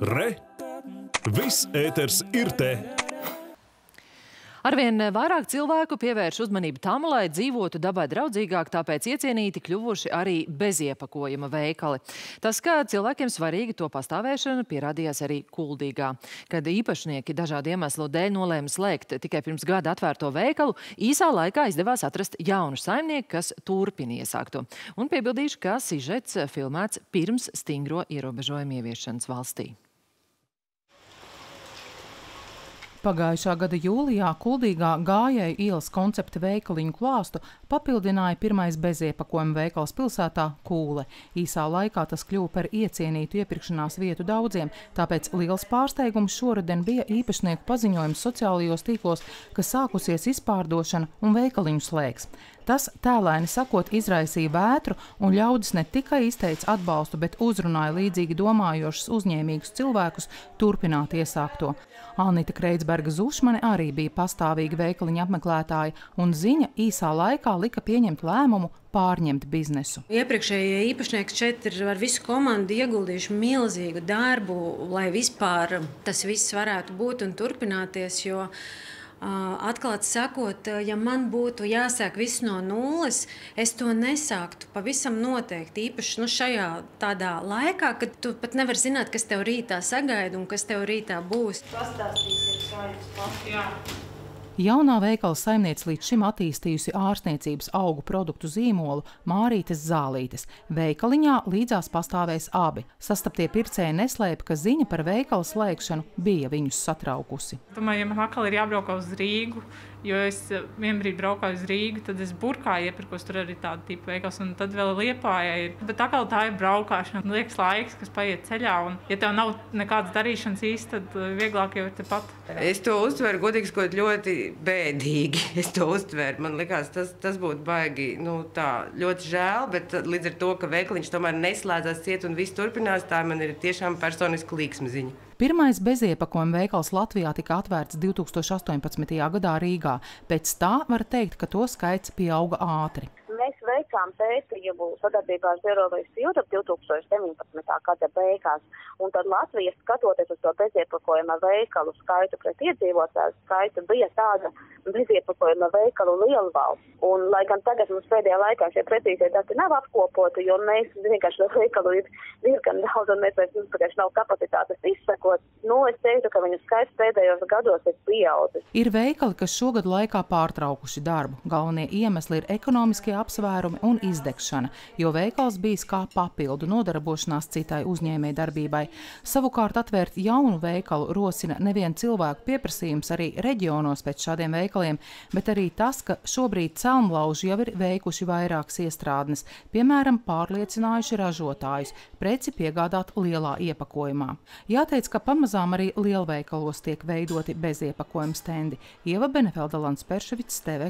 Re! Viss ēters ir te! Arvien vairāk cilvēku pievērš uzmanību tam, lai dzīvotu dabai draudzīgāk, tāpēc iecienīti kļuvuši arī beziepakojuma veikali. Tas, ka cilvēkiem svarīgi to pastāvēšana, pierādījās arī kuldīgā. Kad īpašnieki dažādu iemeslu dēļ nolēma slēgt tikai pirms gada atvērto veikalu, īsā laikā izdevās atrast jaunu saimnieku, kas turpina iesākto. Un piebildīšu, ka sižets filmēts pirms stingro ierobežojumu ieviešanas valstī. Pagājušā gada jūlijā Kuldīgā gājēju ielas koncepta veikaliņu klāstu papildināja pirmais beziepakojuma veikals pilsētā Kūle. Īsā laikā tas kļuva par iecienītu iepirkšanās vietu daudziem, tāpēc liels pārsteigums šoruden bija īpašnieku paziņojums sociālajos tīklos, ka sākusies izpārdošana un veikaliņu slēgs. Tas tēlēni sakot izraisīja vētru, un ļaudis ne tikai izteica atbalstu, bet uzrunāja līdzīgi domājošus uzņēmīgus cilvēkus turpināt iesākto. Anita Kreitsberga Zušmane arī bija pastāvīga veikaliņa apmeklētāja, un ziņa īsā laikā lika pieņemt lēmumu pārņemt biznesu. Iepriekšējie īpašnieki šeit ir ar visu komandu ieguldījuši milzīgu darbu, lai vispār tas viss varētu būt un turpināties, jo Atklāti sakot, ja man būtu jāsāk viss no nulles, es to nesāktu pavisam noteikti. Īpaši nu, šajā tādā laikā, kad tu pat nevari zināt, kas tev rītā sagaida un kas tev rītā būs. Pastāstīsim, kā jums patīk. Jaunā veikala saimniece līdz šim attīstījusi ārstniecības augu produktu zīmolu Mārītes Zālītes. Veikaliņā līdzās pastāvēs abi. Sastaptie pircēji neslēpa, ka ziņa par veikala slēgšanu bija viņus satraukusi. Domāju, ja man atkal ir jābrauk uz Rīgu, Jo es eh, vienbrīd braukāju uz Rīgu, tad es burkā iepirkos tur arī tādu tipu veikals, un tad vēl liepājā ir. Bet kā tā ir braukšana, liekas laiks, kas paiet ceļā, un ja tev nav nekādas darīšanas īsti, tad eh, vieglāk jau ir tepat. Es to uztveru, godīgi sakot, ļoti bēdīgi. Es to uztveru. Man liekas, tas, tas būtu baigi, nu tā, ļoti žēl, bet līdz ar to, ka veikaliņš tomēr neslēdzās ciet un viss turpinās, tā man ir tiešām personiska līksma ziņa. Pirmais beziepakojuma veikals Latvijā tika atvērts 2018. gadā Rīgā. Pēc tā var teikt, ka to skaits pieauga ātri veicām pētījumu sadarbībā ar Zero Waste Europe 2019. gada beigās, un tad Latvijas skatoties uz to beziepakojuma veikalu skaitu pret iedzīvotāju skaitu, bija tāda beziepakojuma veikalu lielvalsts. Un, lai gan tagad mums pēdējā laikā šie precīzie dati nav apkopoti, jo mēs vienkārši to veikalu ir diezgan daudz, un mēs vairs mums vienkārši nav kapacitātes izsekot, nu, es teiktu, ka viņu skaits pēdējos gados ir pieaudzis. Ir veikali, kas šogad laikā pārtraukuši darbu. Galvenie iemesli ir ekonomiskie apsvērumi un izdegšana, jo veikals bijis kā papildu nodarbošanās citai uzņēmēji darbībai. Savukārt atvērt jaunu veikalu rosina nevien cilvēku pieprasījums arī reģionos pēc šādiem veikaliem, bet arī tas, ka šobrīd celmlauži jau ir veikuši vairākas iestrādnes, piemēram, pārliecinājuši ražotājus preci piegādāt lielā iepakojumā. Jāteic, ka pamazām arī lielveikalos tiek veidoti beziepakojuma stendi. Ieva Benefelda Lans Perševits, TV